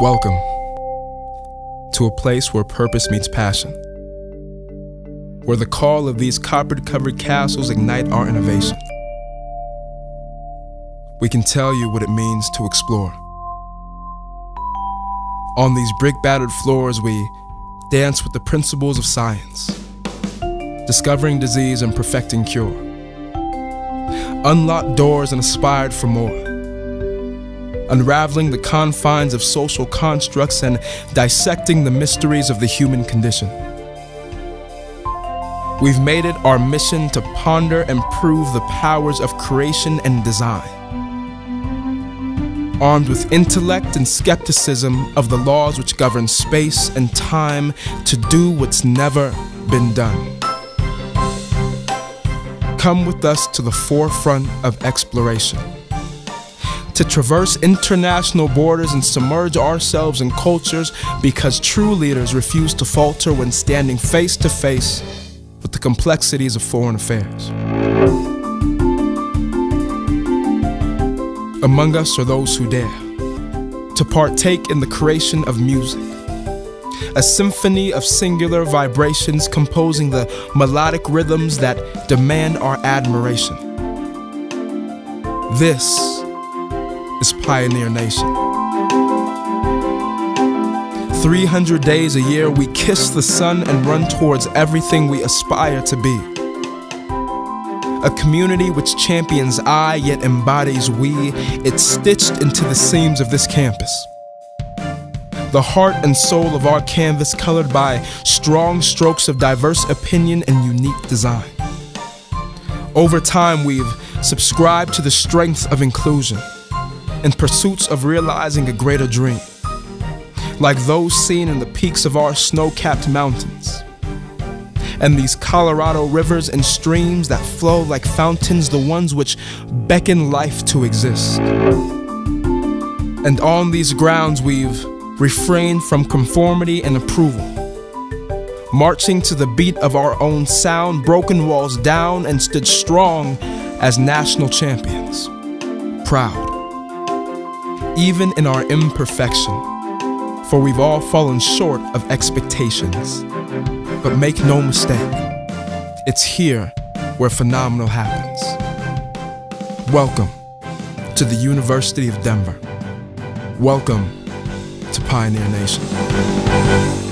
Welcome to a place where purpose meets passion, where the call of these copper covered castles ignite our innovation. We can tell you what it means to explore. On these brick battered floors, we dance with the principles of science, discovering disease and perfecting cure. Unlock doors and aspired for more unraveling the confines of social constructs and dissecting the mysteries of the human condition. We've made it our mission to ponder and prove the powers of creation and design. Armed with intellect and skepticism of the laws which govern space and time to do what's never been done. Come with us to the forefront of exploration to traverse international borders and submerge ourselves in cultures because true leaders refuse to falter when standing face to face with the complexities of foreign affairs. Among us are those who dare to partake in the creation of music, a symphony of singular vibrations composing the melodic rhythms that demand our admiration. This is Pioneer Nation. 300 days a year, we kiss the sun and run towards everything we aspire to be. A community which champions I yet embodies we, it's stitched into the seams of this campus. The heart and soul of our canvas colored by strong strokes of diverse opinion and unique design. Over time, we've subscribed to the strength of inclusion in pursuits of realizing a greater dream, like those seen in the peaks of our snow capped mountains. And these Colorado rivers and streams that flow like fountains, the ones which beckon life to exist. And on these grounds, we've refrained from conformity and approval, marching to the beat of our own sound, broken walls down, and stood strong as national champions, proud even in our imperfection, for we've all fallen short of expectations. But make no mistake, it's here where phenomenal happens. Welcome to the University of Denver. Welcome to Pioneer Nation.